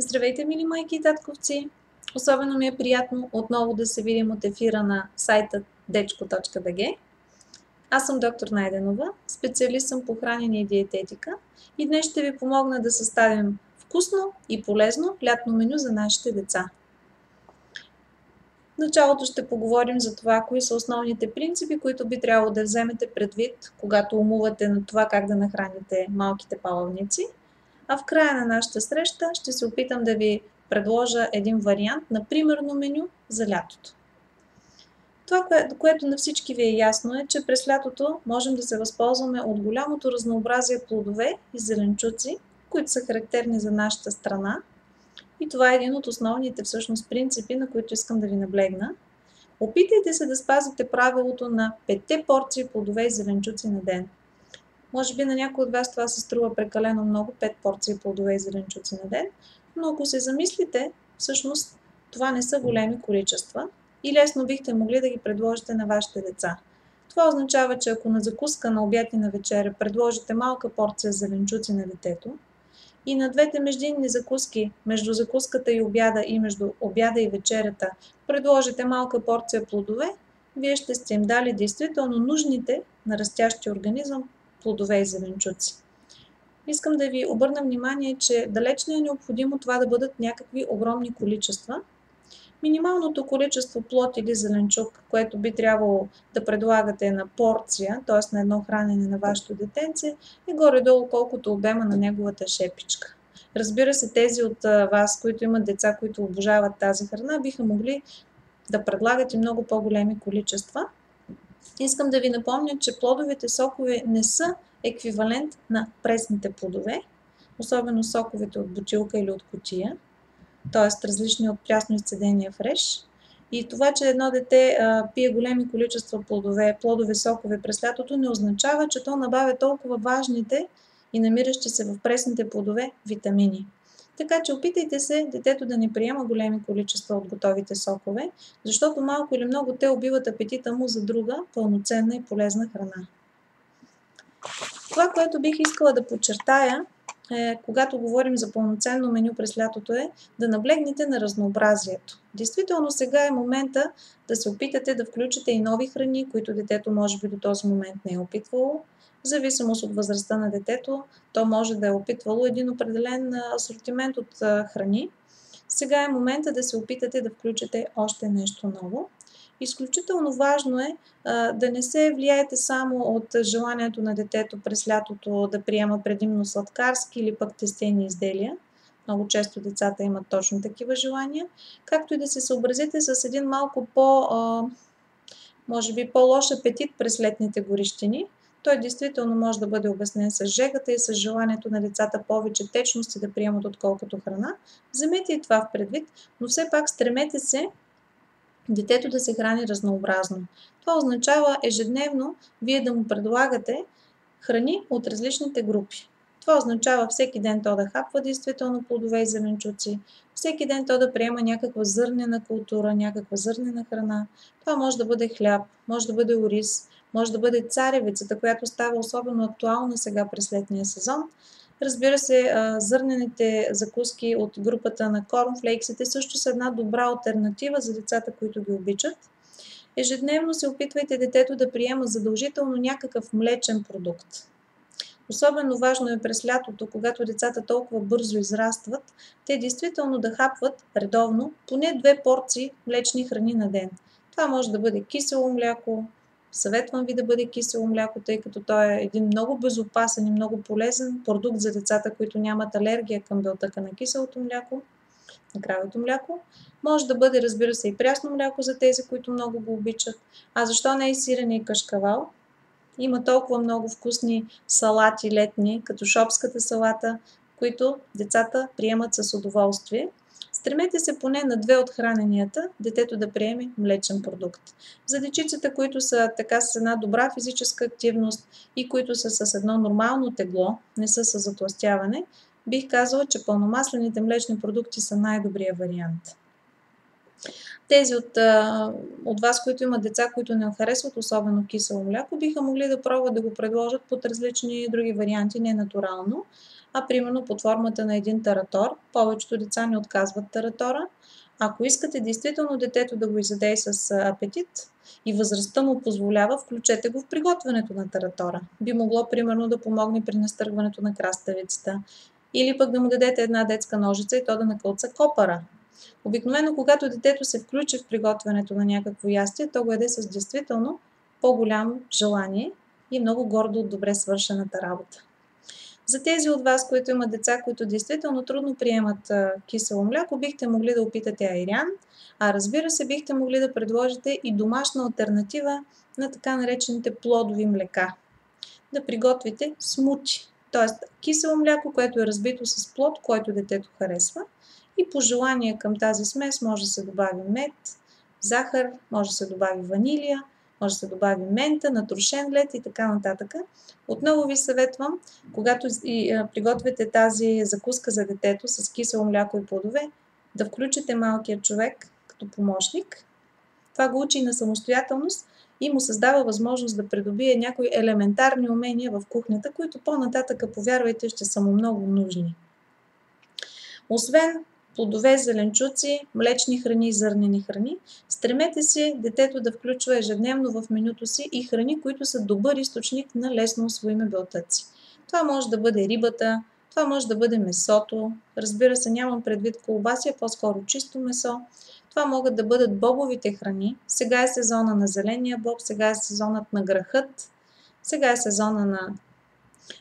Здравейте, мили майки и татковци! Особено ми е приятно отново да се видим от ефира на сайта dechko.bg. Аз съм доктор Найденова, специалист съм по хранене и диететика и днес ще ви помогна да съставим вкусно и полезно лятно меню за нашите деца. В началото ще поговорим за това, кои са основните принципи, които би трябвало да вземете предвид, когато умувате на това как да нахраните малките палавници – а в края на нашата среща ще се опитам да ви предложа един вариант на примерно меню за лятото. Това, което на всички ви е ясно е, че през лятото можем да се възползваме от голямото разнообразие плодове и зеленчуци, които са характерни за нашата страна. И това е един от основните всъщност принципи, на които искам да ви наблегна. Опитайте се да спазите правилото на 5 порции плодове и зеленчуци на ден. Може би на някой от вас това се струва прекалено много, 5 порции плодове и зеленчуци на ден, но ако се замислите, всъщност това не са големи количества и лесно бихте могли да ги предложите на вашите деца. Това означава, че ако на закуска, на обяд и на вечеря предложите малка порция зеленчуци на детето и на двете междинни закуски, между закуската и обяда и между обяда и вечерята, предложите малка порция плодове, вие ще сте им дали действително нужните на растящия организъм плодове и зеленчуци. Искам да ви обърна внимание, че далеч не е необходимо това да бъдат някакви огромни количества. Минималното количество плод или зеленчук, което би трябвало да предлагате на порция, т.е. на едно хранене на вашето детенце, е горе-долу колкото обема на неговата шепичка. Разбира се, тези от вас, които имат деца, които обожават тази храна, биха могли да предлагат и много по-големи количества – Искам да ви напомня, че плодовите сокове не са еквивалент на пресните плодове, особено соковете от бутилка или от котия, т.е. различни от прясно изцедения фреш. И това, че едно дете а, пие големи количества плодове, плодове сокове през лятото, не означава, че то набавя толкова важните и намиращи се в пресните плодове витамини. Така че опитайте се детето да не приема големи количества от готовите сокове, защото малко или много те убиват апетита му за друга пълноценна и полезна храна. Това, което бих искала да подчертая, е, когато говорим за пълноценно меню през лятото е да наблегнете на разнообразието. Действително сега е момента да се опитате да включите и нови храни, които детето може би до този момент не е опитвало, в зависимост от възрастта на детето, то може да е опитвало един определен асортимент от храни. Сега е момента да се опитате да включите още нещо ново. Изключително важно е да не се влияете само от желанието на детето през лятото да приема предимно сладкарски или пък тестени изделия. Много често децата имат точно такива желания, както и да се съобразите с един малко по, а, може би по-лош апетит през летните горещини, той действително може да бъде обяснен с жегата и с желанието на децата повече течности да приемат отколкото храна. Вземете и това в предвид, но все пак стремете се детето да се храни разнообразно. Това означава ежедневно вие да му предлагате храни от различните групи. Това означава всеки ден то да хапва действително плодове и зеленчуци, всеки ден то да приема някаква зърнена култура, някаква зърнена храна. Това може да бъде хляб, може да бъде ориз, може да бъде царевицата, която става особено актуална сега през летния сезон. Разбира се, зърнените закуски от групата на корнфлейксите също са една добра альтернатива за децата, които ги обичат. Ежедневно се опитвайте детето да приема задължително някакъв млечен продукт. Особено важно е през лятото, когато децата толкова бързо израстват, те действително да хапват редовно поне две порции млечни храни на ден. Това може да бъде кисело мляко, Съветвам ви да бъде кисело мляко, тъй като то е един много безопасен и много полезен продукт за децата, които нямат алергия към белтъка на киселото мляко, на кравето мляко. Може да бъде, разбира се, и прясно мляко за тези, които много го обичат. А защо не и сирене и кашкавал? Има толкова много вкусни салати летни, като шопската салата, които децата приемат с удоволствие. Стремете се поне на две от храненията детето да приеме млечен продукт. За дечицата, които са така с една добра физическа активност и които са с едно нормално тегло, не са с затластяване, бих казала, че пълномаслените млечни продукти са най-добрия вариант. Тези от, от вас, които имат деца, които не харесват особено кисело мляко, биха могли да пробват да го предложат под различни други варианти, не натурално. А примерно под формата на един таратор. Повечето деца не отказват таратора. Ако искате действително детето да го изяде с апетит и възрастта му позволява, включете го в приготвянето на таратора. Би могло примерно да помогне при настъргването на краставицата. Или пък да му дадете една детска ножица и то да накълца копара. Обикновено, когато детето се включи в приготвянето на някакво ястие, то го яде с действително по-голямо желание и много гордо от добре свършената работа. За тези от вас, които имат деца, които действително трудно приемат кисело мляко, бихте могли да опитате айрян, а разбира се, бихте могли да предложите и домашна альтернатива на така наречените плодови млека. Да приготвите смути, т.е. кисело мляко, което е разбито с плод, който детето харесва. И по желание към тази смес може да се добави мед, захар, може да се добави ванилия, може да се добави мента, натрушен лед и така нататък. Отново ви съветвам, когато приготвяте тази закуска за детето с кисело мляко и плодове, да включите малкия човек като помощник. Това го учи на самостоятелност и му създава възможност да придобие някои елементарни умения в кухнята, които по-нататък, повярвайте, ще са му много нужни. Освен плодове, зеленчуци, млечни храни и зърнени храни. Стремете се детето да включва ежедневно в менюто си и храни, които са добър източник на лесно освоими белтъци. Това може да бъде рибата, това може да бъде месото. Разбира се, нямам предвид колбаси, а по-скоро чисто месо. Това могат да бъдат бобовите храни. Сега е сезона на зеления боб, сега е сезонът на грахът, сега е сезона на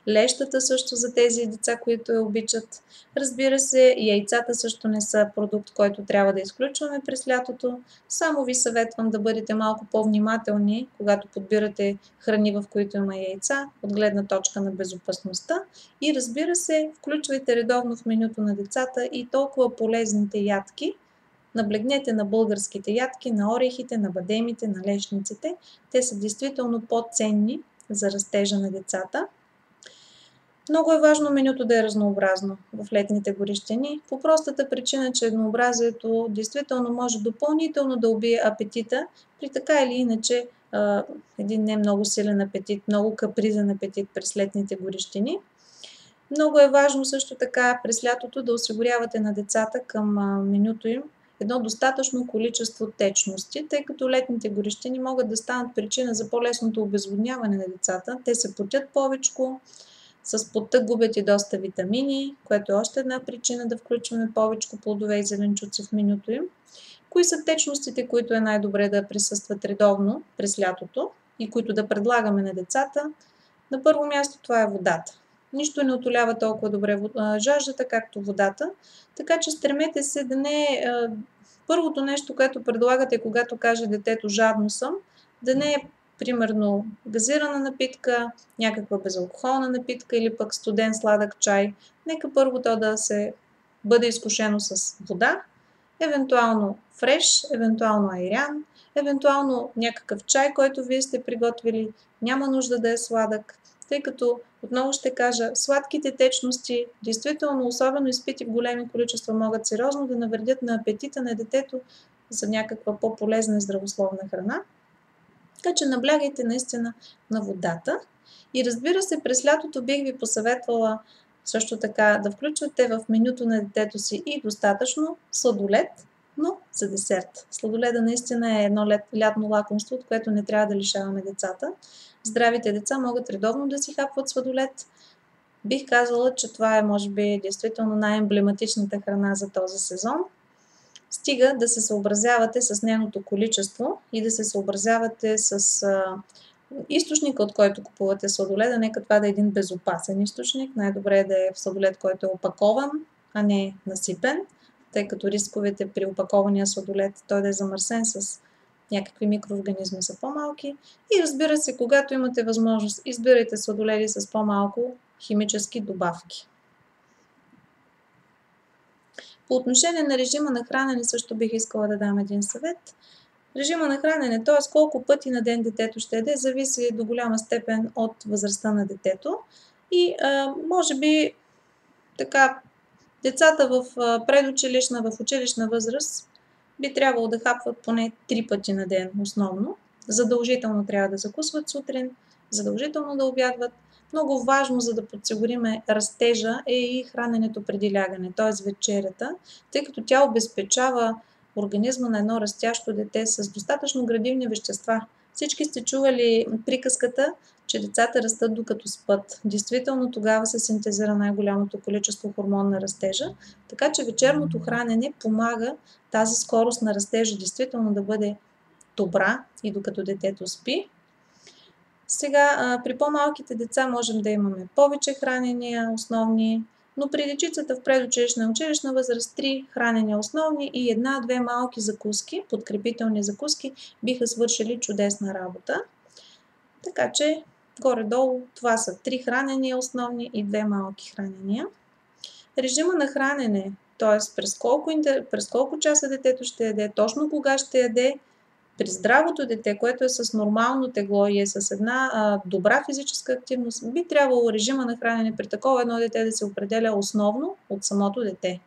Лещата също за тези деца, които я обичат. Разбира се, яйцата също не са продукт, който трябва да изключваме през лятото. Само ви съветвам да бъдете малко по-внимателни, когато подбирате храни, в които има яйца, от гледна точка на безопасността. И разбира се, включвайте редовно в менюто на децата и толкова полезните ядки, Наблегнете на българските ядки, на орехите, на бадемите, на лешниците. Те са действително по-ценни за растежа на децата. Много е важно менюто да е разнообразно в летните горещини, по простата причина, че еднообразието действително може допълнително да убие апетита при така или иначе един не много силен апетит, много капризен апетит през летните горещини. Много е важно също така през лятото да осигурявате на децата към менюто им едно достатъчно количество течности, тъй като летните горещини могат да станат причина за по-лесното обезводняване на децата. Те се потят повечко, с потък губят и доста витамини, което е още една причина да включваме повече плодове и зеленчуци в менюто им. Кои са течностите, които е най-добре да присъстват редовно през лятото и които да предлагаме на децата? На първо място това е водата. Нищо не отолява толкова добре жаждата, както водата, така че стремете се да не е първото нещо, което предлагате, когато каже детето жадно съм, да не е примерно газирана напитка, някаква безалкохолна напитка или пък студен сладък чай. Нека първо то да се бъде изкушено с вода, евентуално фреш, евентуално айрян, евентуално някакъв чай, който вие сте приготвили. Няма нужда да е сладък, тъй като, отново ще кажа, сладките течности, действително, особено изпити в големи количества, могат сериозно да навредят на апетита на детето за някаква по-полезна и здравословна храна. Така че наблягайте наистина на водата. И разбира се, през лятото бих ви посъветвала също така да включвате в менюто на детето си и достатъчно сладолет, но за десерт. Сладоледа наистина е едно лятно лакомство, от което не трябва да лишаваме децата. Здравите деца могат редовно да си хапват сладолет. Бих казала, че това е, може би, действително най-емблематичната храна за този сезон – Стига да се съобразявате с нейното количество и да се съобразявате с източника, от който купувате сладоледа. Нека това да е един безопасен източник. Най-добре е да е в сладолед, който е опакован, а не насипен, тъй като рисковете при опакования сладолед той да е замърсен с някакви микроорганизми са по-малки. И разбира се, когато имате възможност, избирайте сладоледи с по-малко химически добавки. По отношение на режима на хранене също бих искала да дам един съвет. Режима на хранене, т.е. колко пъти на ден детето ще яде, зависи до голяма степен от възрастта на детето. И а, може би така, децата в предучилищна, в училищна възраст би трябвало да хапват поне 3 пъти на ден основно. Задължително трябва да закусват сутрин, задължително да обядват, Много важно, за да подсигурим растежа е и храненето преди лягане, т.е. вечерята, тъй като тя обезпечава организма на едно растящо дете с достатъчно градивни вещества. Всички сте чували приказката, че децата растат докато спът. Действително тогава се синтезира най-голямото количество хормон на растежа, така че вечерното хранене помага тази скорост на растежа действително да бъде добра и докато детето спи. Сега, при по-малките деца можем да имаме повече хранения основни, но при дечицата в предучилищна и училищна възраст три хранения основни и една-две малки закуски, подкрепителни закуски, биха свършили чудесна работа. Така че, горе-долу, това са три хранения основни и две малки хранения. Режима на хранене, т.е. През, през колко часа детето ще яде, точно кога ще яде, при здравото дете, което е с нормално тегло и е с една а, добра физическа активност, би трябвало режима на хранене при такова едно дете да се определя основно от самото дете.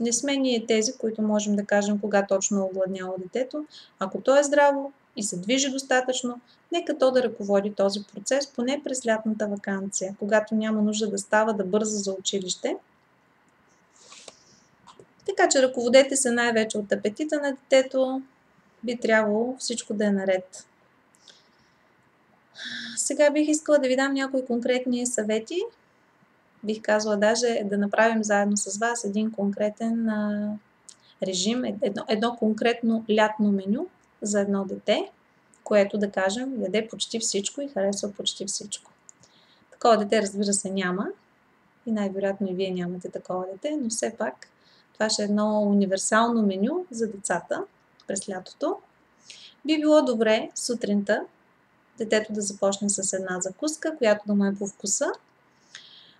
Не сме ние тези, които можем да кажем кога точно е детето. Ако то е здраво и се движи достатъчно, нека то да ръководи този процес поне през лятната вакансия, когато няма нужда да става да бърза за училище. Така че ръководете се най-вече от апетита на детето, би трябвало всичко да е наред. Сега бих искала да ви дам някои конкретни съвети. Бих казала даже да направим заедно с вас един конкретен режим, едно, едно конкретно лятно меню за едно дете, което да кажем яде почти всичко и харесва почти всичко. Такова дете разбира се няма и най-вероятно и вие нямате такова дете, но все пак това ще е едно универсално меню за децата – през лятото, би било добре сутринта детето да започне с една закуска, която да му е по вкуса.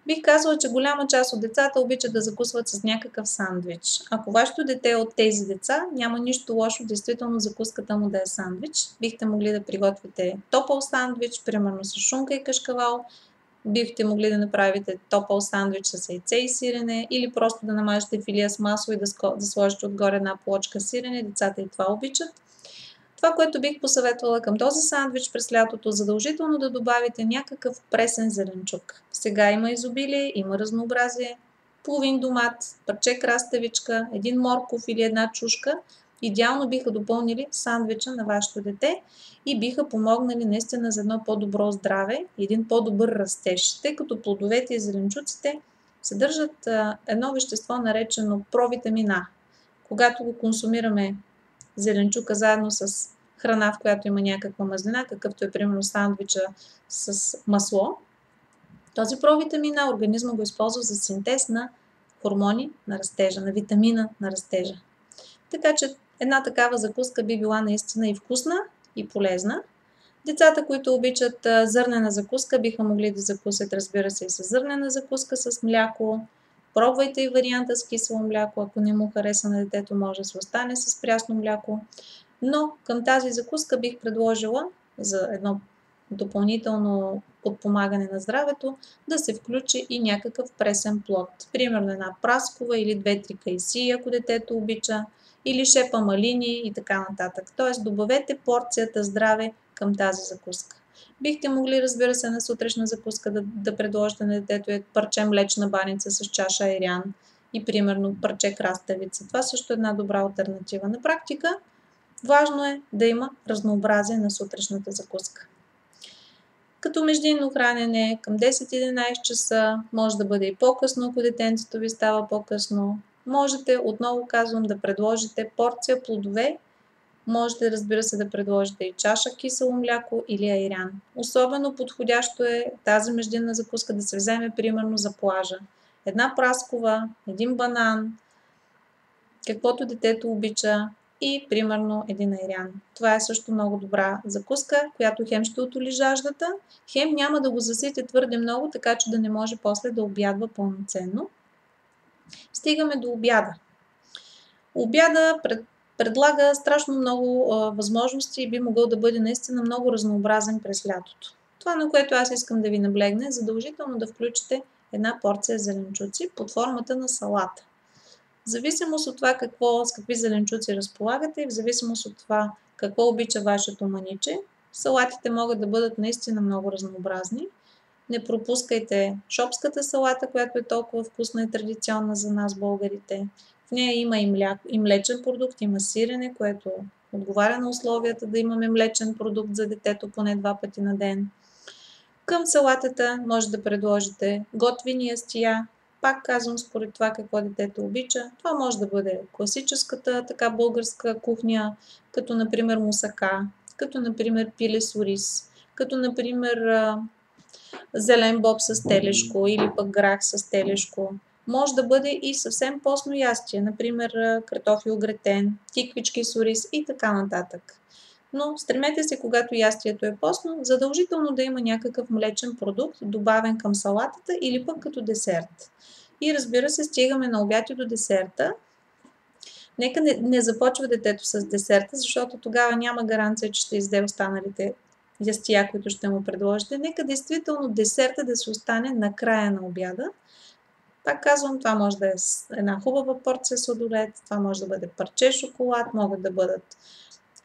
Бих казала, че голяма част от децата обичат да закусват с някакъв сандвич. Ако вашето дете е от тези деца, няма нищо лошо действително закуската му да е сандвич. Бихте могли да приготвите топъл сандвич, примерно с шунка и кашкавал, бихте могли да направите топъл сандвич с яйце и сирене или просто да намажете филия с масло и да, да сложите отгоре една плочка сирене. Децата и това обичат. Това, което бих посъветвала към този сандвич през лятото, задължително да добавите някакъв пресен зеленчук. Сега има изобилие, има разнообразие. Половин домат, парче краставичка, един морков или една чушка – идеално биха допълнили сандвича на вашето дете и биха помогнали наистина за едно по-добро здраве и един по-добър растеж, тъй като плодовете и зеленчуците съдържат едно вещество наречено провитамин А. Когато го консумираме зеленчука заедно с храна, в която има някаква мазнина, какъвто е примерно сандвича с масло, този провитамин А организма го използва за синтез на хормони на растежа, на витамина на растежа. Така че Една такава закуска би била наистина и вкусна, и полезна. Децата, които обичат зърнена закуска, биха могли да закусят, разбира се, и с зърнена закуска с мляко. Пробвайте и варианта с кисело мляко. Ако не му хареса на детето, може да се остане с прясно мляко. Но към тази закуска бих предложила за едно допълнително подпомагане на здравето, да се включи и някакъв пресен плод. Примерно една праскова или две-три кайси, ако детето обича, или шепа малини и така нататък. Тоест добавете порцията здраве към тази закуска. Бихте могли, разбира се, на сутрешна закуска да, да предложите на детето е парче млечна баница с чаша айрян и примерно парче краставица. Това също е една добра альтернатива. На практика важно е да има разнообразие на сутрешната закуска. Като междинно хранене към 10-11 часа, може да бъде и по-късно, ако детенцето ви става по-късно, Можете, отново казвам, да предложите порция плодове. Можете, разбира се, да предложите и чаша кисело мляко или айран. Особено подходящо е тази междинна закуска да се вземе примерно за плажа. Една праскова, един банан, каквото детето обича и примерно един айрян. Това е също много добра закуска, която хем ще отоли жаждата, хем няма да го засите твърде много, така че да не може после да обядва пълноценно. Стигаме до обяда. Обяда пред, предлага страшно много а, възможности и би могъл да бъде наистина много разнообразен през лятото. Това, на което аз искам да ви наблегна, е задължително да включите една порция зеленчуци под формата на салата. В зависимост от това какво, с какви зеленчуци разполагате и в зависимост от това какво обича вашето маниче, салатите могат да бъдат наистина много разнообразни. Не пропускайте шопската салата, която е толкова вкусна и традиционна за нас, българите. В нея има и, мля... и млечен продукт, има сирене, което отговаря на условията да имаме млечен продукт за детето поне два пъти на ден. Към салатата може да предложите готвини ястия, пак казвам според това какво детето обича. Това може да бъде класическата така българска кухня, като например мусака, като например пиле с ориз, като например зелен боб с телешко или пък грах с телешко. Може да бъде и съвсем постно ястие, например картофил гретен, тиквички с ориз и така нататък. Но стремете се, когато ястието е постно, задължително да има някакъв млечен продукт, добавен към салатата или пък като десерт. И разбира се, стигаме на обяд и до десерта. Нека не, не започва детето с десерта, защото тогава няма гаранция, че ще изде останалите ястия, които ще му предложите. Нека действително десерта да се остане на края на обяда. Пак казвам, това може да е една хубава порция сладолет, това може да бъде парче шоколад, могат да бъдат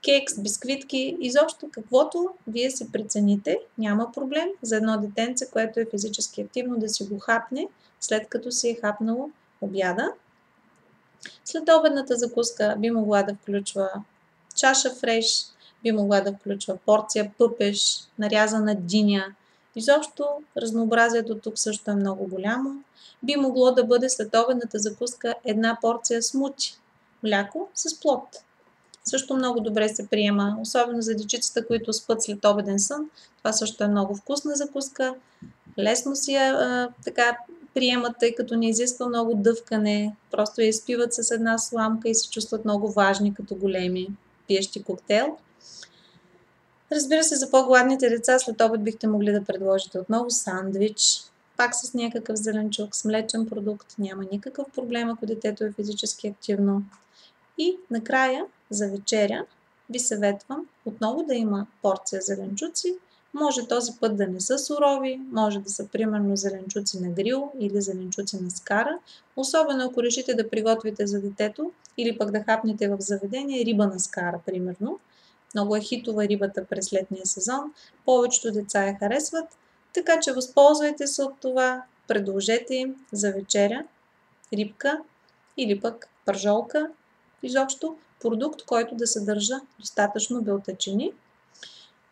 кекс, бисквитки, изобщо каквото вие си прецените, няма проблем за едно детенце, което е физически активно да си го хапне, след като си е хапнало обяда. След обедната закуска би могла да включва чаша фреш, би могла да включва порция пъпеш, нарязана диня. Изобщо разнообразието тук също е много голямо. Би могло да бъде след обедната закуска една порция смути. Мляко с плод. Също много добре се приема, особено за дечицата, които спът след обеден сън. Това също е много вкусна закуска. Лесно си я а, така приемат, тъй като не изисква много дъвкане. Просто я изпиват с една сламка и се чувстват много важни като големи пиещи коктейл. Разбира се, за по-гладните деца след обед бихте могли да предложите отново сандвич, пак с някакъв зеленчук, с млечен продукт. Няма никакъв проблем, ако детето е физически активно. И накрая, за вечеря, ви съветвам отново да има порция зеленчуци. Може този път да не са сурови, може да са примерно зеленчуци на грил или зеленчуци на скара. Особено ако решите да приготвите за детето или пък да хапнете в заведение риба на скара, примерно. Много е хитова рибата през летния сезон. Повечето деца я харесват, така че възползвайте се от това, предложете им за вечеря рибка или пък пържолка изобщо продукт, който да съдържа достатъчно белтъчини.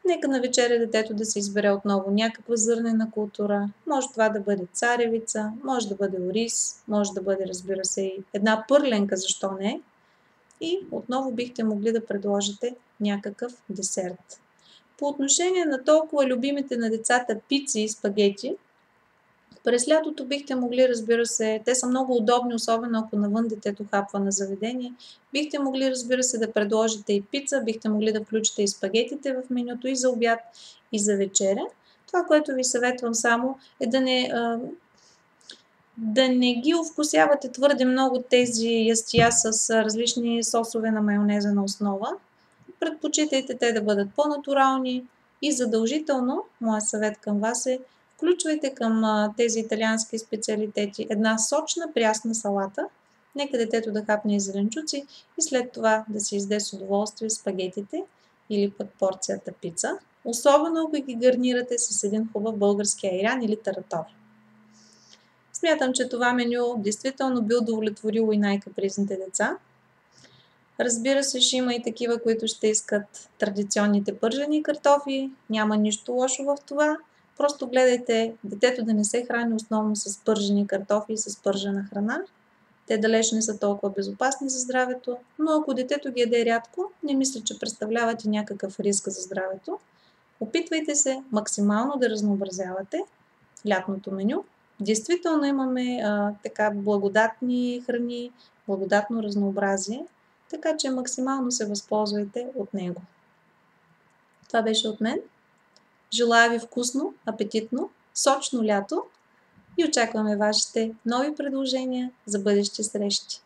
Нека на вечеря детето да се избере отново някаква зърнена култура. Може това да бъде царевица, може да бъде ориз, може да бъде, разбира се, и една пърленка, защо не. И отново бихте могли да предложите някакъв десерт. По отношение на толкова любимите на децата пици и спагети, през лятото бихте могли, разбира се, те са много удобни, особено ако навън детето хапва на заведение. Бихте могли, разбира се, да предложите и пица, бихте могли да включите и спагетите в менюто и за обяд, и за вечеря. Това, което ви съветвам само е да не, да не ги овкусявате твърде много тези ястия с различни сосове на майонеза на основа. Предпочитайте те да бъдат по-натурални и задължително, моят съвет към вас е Включвайте към тези италиански специалитети една сочна прясна салата. Нека детето да хапне и зеленчуци и след това да се изде с удоволствие спагетите или пък порцията пица. Особено ако ги гарнирате с един хубав български айран или таратор. Смятам, че това меню действително би удовлетворило и най-капризните деца. Разбира се, ще има и такива, които ще искат традиционните пържени картофи. Няма нищо лошо в това. Просто гледайте детето да не се храни основно с пържени картофи и с пържена храна. Те далеч не са толкова безопасни за здравето, но ако детето ги яде рядко, не мисля, че представляват и някакъв риск за здравето. Опитвайте се максимално да разнообразявате лятното меню. Действително имаме а, така благодатни храни, благодатно разнообразие, така че максимално се възползвайте от него. Това беше от мен. Желая ви вкусно, апетитно, сочно лято и очакваме вашите нови предложения за бъдещи срещи.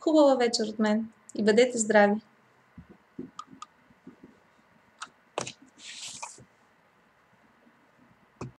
Хубава вечер от мен и бъдете здрави!